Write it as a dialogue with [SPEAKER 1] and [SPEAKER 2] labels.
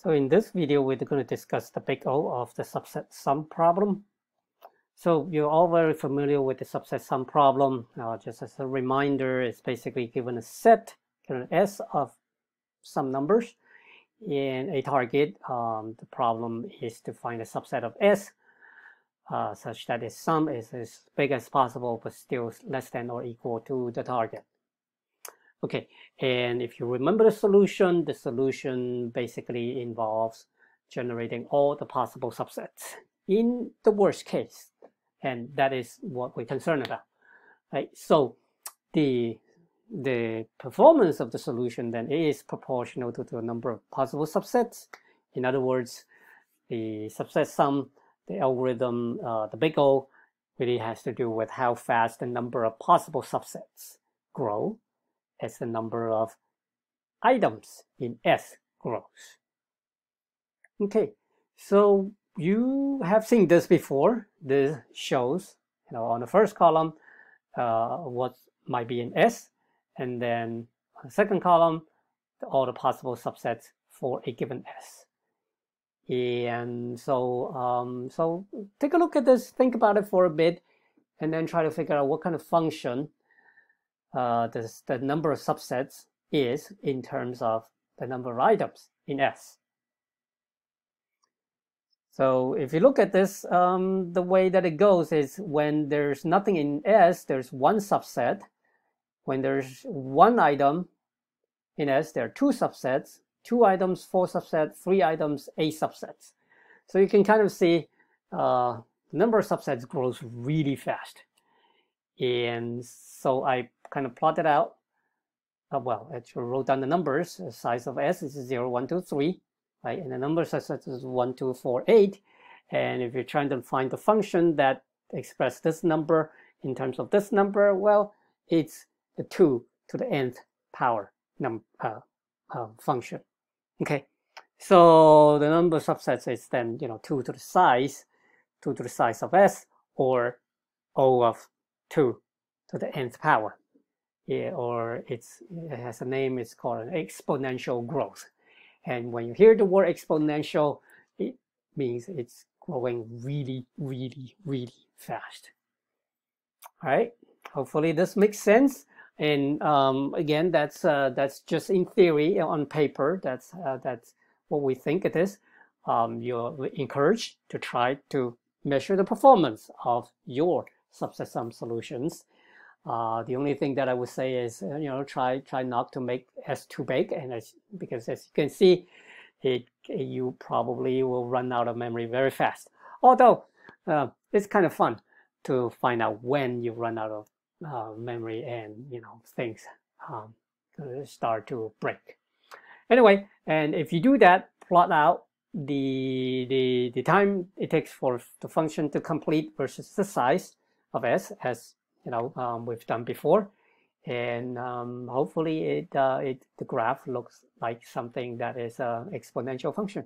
[SPEAKER 1] So in this video, we're going to discuss the big O of the subset sum problem. So you're all very familiar with the subset sum problem. Uh, just as a reminder, it's basically given a set, given S of some numbers in a target. Um, the problem is to find a subset of S uh, such that its sum is as big as possible, but still less than or equal to the target. Okay, and if you remember the solution, the solution basically involves generating all the possible subsets in the worst case. And that is what we're concerned about. Right? So the the performance of the solution then is proportional to the number of possible subsets. In other words, the subset sum, the algorithm, uh, the big O, really has to do with how fast the number of possible subsets grow as the number of items in S grows. Okay, so you have seen this before. This shows, you know, on the first column, uh, what might be in S, and then on the second column, all the possible subsets for a given S. And so, um, so take a look at this, think about it for a bit, and then try to figure out what kind of function uh, the, the number of subsets is in terms of the number of items in S. So if you look at this, um, the way that it goes is when there's nothing in S, there's one subset. When there's one item in S, there are two subsets, two items, four subsets, three items, eight subsets. So you can kind of see uh, the number of subsets grows really fast. And so I kind of plotted out, uh, well, actually wrote down the numbers. The size of S is 0, 1, 2, 3, right? And the numbers are such as 1, 2, 4, 8. And if you're trying to find the function that express this number in terms of this number, well, it's the 2 to the nth power num uh, uh, function. Okay, so the number subsets is then, you know, 2 to the size, 2 to the size of S, or O of 2 to the nth power yeah, or it's, it has a name, it's called an exponential growth. And when you hear the word exponential, it means it's growing really, really, really fast. All right, hopefully this makes sense. And um, again, that's uh, that's just in theory on paper. That's uh, that's what we think it is. Um, you're encouraged to try to measure the performance of your subset sum solutions uh, the only thing that I would say is, uh, you know, try try not to make S too big, and as, because as you can see, it, you probably will run out of memory very fast. Although uh, it's kind of fun to find out when you run out of uh, memory and you know things um, start to break. Anyway, and if you do that, plot out the the the time it takes for the function to complete versus the size of S as you know um, we've done before. And um, hopefully it, uh, it the graph looks like something that is an exponential function